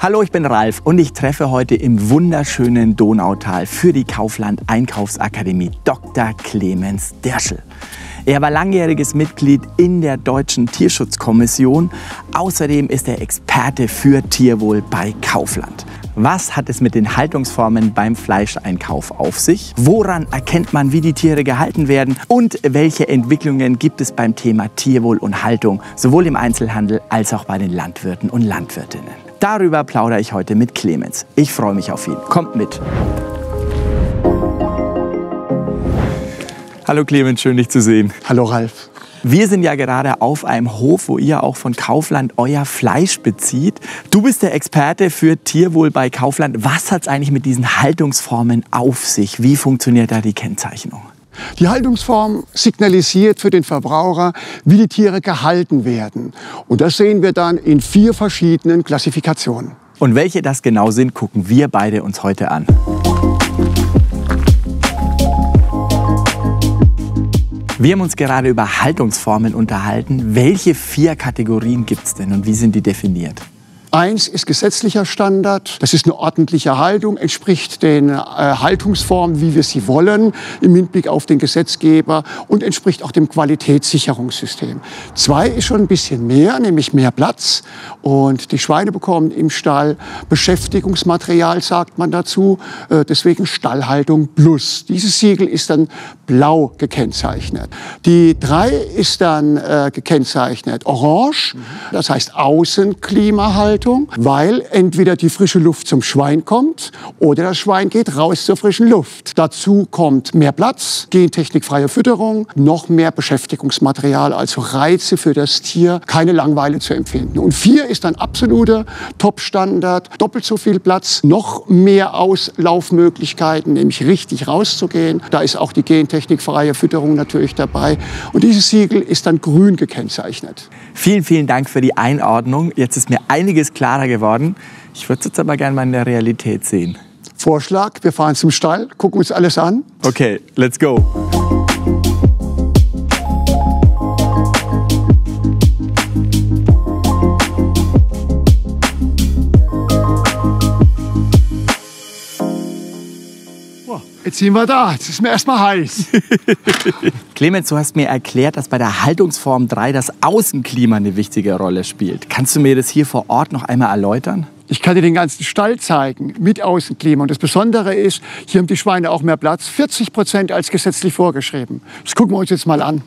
Hallo, ich bin Ralf und ich treffe heute im wunderschönen Donautal für die Kaufland Einkaufsakademie Dr. Clemens Derschel. Er war langjähriges Mitglied in der Deutschen Tierschutzkommission. Außerdem ist er Experte für Tierwohl bei Kaufland. Was hat es mit den Haltungsformen beim Fleischeinkauf auf sich? Woran erkennt man, wie die Tiere gehalten werden? Und welche Entwicklungen gibt es beim Thema Tierwohl und Haltung, sowohl im Einzelhandel als auch bei den Landwirten und Landwirtinnen? Darüber plaudere ich heute mit Clemens. Ich freue mich auf ihn. Kommt mit. Hallo Clemens, schön dich zu sehen. Hallo Ralf. Wir sind ja gerade auf einem Hof, wo ihr auch von Kaufland euer Fleisch bezieht. Du bist der Experte für Tierwohl bei Kaufland. Was hat es eigentlich mit diesen Haltungsformen auf sich? Wie funktioniert da die Kennzeichnung? Die Haltungsform signalisiert für den Verbraucher, wie die Tiere gehalten werden. Und das sehen wir dann in vier verschiedenen Klassifikationen. Und welche das genau sind, gucken wir beide uns heute an. Wir haben uns gerade über Haltungsformen unterhalten. Welche vier Kategorien gibt es denn und wie sind die definiert? Eins ist gesetzlicher Standard. Das ist eine ordentliche Haltung, entspricht den äh, Haltungsformen, wie wir sie wollen, im Hinblick auf den Gesetzgeber und entspricht auch dem Qualitätssicherungssystem. Zwei ist schon ein bisschen mehr, nämlich mehr Platz. Und die Schweine bekommen im Stall Beschäftigungsmaterial, sagt man dazu. Äh, deswegen Stallhaltung Plus. Dieses Siegel ist dann blau gekennzeichnet. Die drei ist dann äh, gekennzeichnet orange, das heißt Außenklimahaltung. Haltung, weil entweder die frische Luft zum Schwein kommt oder das Schwein geht raus zur frischen Luft. Dazu kommt mehr Platz, gentechnikfreie Fütterung, noch mehr Beschäftigungsmaterial, also Reize für das Tier, keine Langweile zu empfinden. Und vier ist ein absoluter Top-Standard, doppelt so viel Platz, noch mehr Auslaufmöglichkeiten, nämlich richtig rauszugehen. Da ist auch die gentechnikfreie Fütterung natürlich dabei. Und dieses Siegel ist dann grün gekennzeichnet. Vielen, vielen Dank für die Einordnung. Jetzt ist mir einiges ist klarer geworden. Ich würde es jetzt aber gerne mal in der Realität sehen. Vorschlag, wir fahren zum Stall, gucken uns alles an. Okay, let's go. Jetzt sind wir da. Jetzt ist mir erstmal heiß. Clemens, du hast mir erklärt, dass bei der Haltungsform 3 das Außenklima eine wichtige Rolle spielt. Kannst du mir das hier vor Ort noch einmal erläutern? Ich kann dir den ganzen Stall zeigen mit Außenklima. Und das Besondere ist, hier haben die Schweine auch mehr Platz. 40 Prozent als gesetzlich vorgeschrieben. Das gucken wir uns jetzt mal an.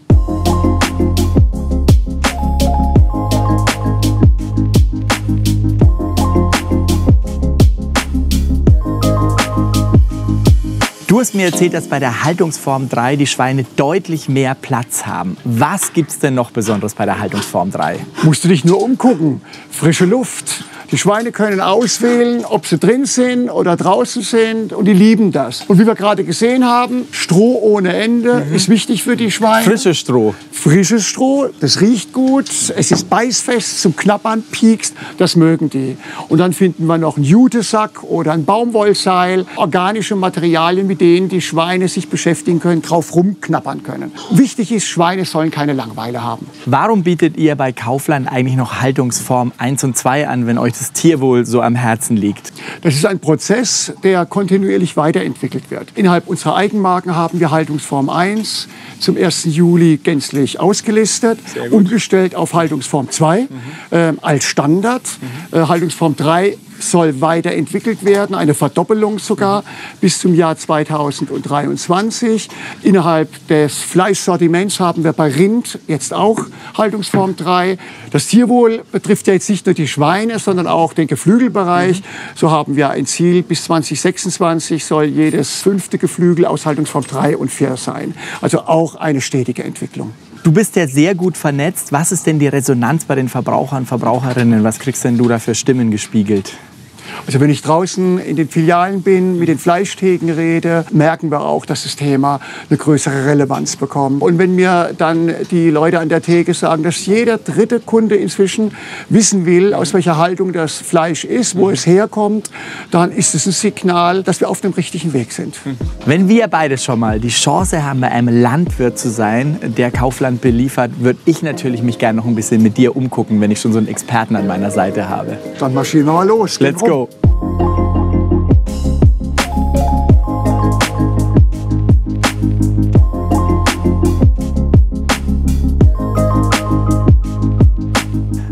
Du hast mir erzählt, dass bei der Haltungsform 3 die Schweine deutlich mehr Platz haben. Was gibt es denn noch Besonderes bei der Haltungsform 3? Musst du dich nur umgucken. Frische Luft, die Schweine können auswählen, ob sie drin sind oder draußen sind und die lieben das. Und wie wir gerade gesehen haben, Stroh ohne Ende mhm. ist wichtig für die Schweine. Frisches Stroh. Frisches Stroh, das riecht gut, es ist beißfest, zum Knappern piekst, das mögen die. Und dann finden wir noch einen Jutesack oder ein Baumwollseil, organische Materialien, mit denen die Schweine sich beschäftigen können, drauf rumknappern können. Wichtig ist, Schweine sollen keine Langeweile haben. Warum bietet ihr bei Kaufland eigentlich noch Haltungsform 1 und 2 an, wenn euch das Tierwohl so am Herzen liegt? Das ist ein Prozess, der kontinuierlich weiterentwickelt wird. Innerhalb unserer Eigenmarken haben wir Haltungsform 1 zum 1. Juli gänzlich ausgelistet, umgestellt auf Haltungsform 2 mhm. äh, als Standard. Mhm. Äh, Haltungsform 3 soll weiterentwickelt werden, eine Verdoppelung sogar bis zum Jahr 2023. Innerhalb des Fleischsortiments haben wir bei Rind jetzt auch Haltungsform 3. Das Tierwohl betrifft ja jetzt nicht nur die Schweine, sondern auch den Geflügelbereich. So haben wir ein Ziel, bis 2026 soll jedes fünfte Geflügel aus Haltungsform 3 und 4 sein. Also auch eine stetige Entwicklung. Du bist ja sehr gut vernetzt. Was ist denn die Resonanz bei den Verbrauchern, Verbraucherinnen? Was kriegst denn du da für Stimmen gespiegelt? Also wenn ich draußen in den Filialen bin, mit den Fleischtheken rede, merken wir auch, dass das Thema eine größere Relevanz bekommt. Und wenn mir dann die Leute an der Theke sagen, dass jeder dritte Kunde inzwischen wissen will, aus welcher Haltung das Fleisch ist, wo es herkommt, dann ist es ein Signal, dass wir auf dem richtigen Weg sind. Wenn wir beide schon mal die Chance haben, bei einem Landwirt zu sein, der Kaufland beliefert, würde ich natürlich mich gerne noch ein bisschen mit dir umgucken, wenn ich schon so einen Experten an meiner Seite habe. Dann marschieren wir mal los. Let's go.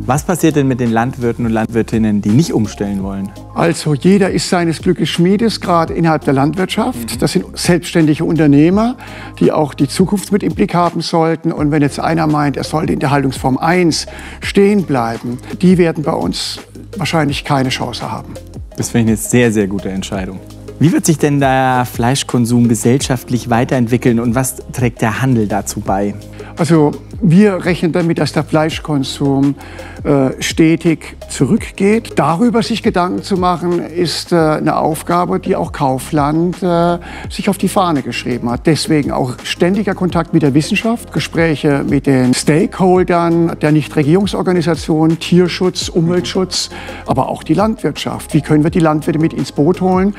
Was passiert denn mit den Landwirten und Landwirtinnen, die nicht umstellen wollen? Also jeder ist seines Glückes Schmiedes, gerade innerhalb der Landwirtschaft. Das sind selbstständige Unternehmer, die auch die Zukunft mit im Blick haben sollten. Und wenn jetzt einer meint, er sollte in der Haltungsform 1 stehen bleiben, die werden bei uns wahrscheinlich keine Chance haben. Das finde ich eine sehr, sehr gute Entscheidung. Wie wird sich denn der Fleischkonsum gesellschaftlich weiterentwickeln und was trägt der Handel dazu bei? Also wir rechnen damit, dass der Fleischkonsum äh, stetig zurückgeht. Darüber sich Gedanken zu machen, ist äh, eine Aufgabe, die auch Kaufland äh, sich auf die Fahne geschrieben hat. Deswegen auch ständiger Kontakt mit der Wissenschaft, Gespräche mit den Stakeholdern der Nichtregierungsorganisationen, Tierschutz, Umweltschutz, aber auch die Landwirtschaft. Wie können wir die Landwirte mit ins Boot holen?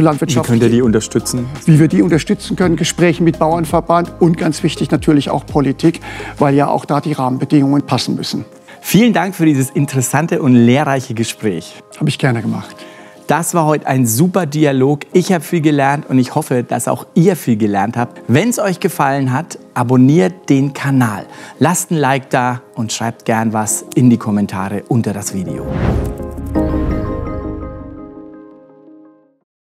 Also Landwirtschaft. Wie könnt ihr die unterstützen? Wie wir die unterstützen können, Gespräche mit Bauernverband und ganz wichtig natürlich auch Politik, weil ja auch da die Rahmenbedingungen passen müssen. Vielen Dank für dieses interessante und lehrreiche Gespräch. Habe ich gerne gemacht. Das war heute ein super Dialog. Ich habe viel gelernt und ich hoffe, dass auch ihr viel gelernt habt. Wenn es euch gefallen hat, abonniert den Kanal. Lasst ein Like da und schreibt gern was in die Kommentare unter das Video.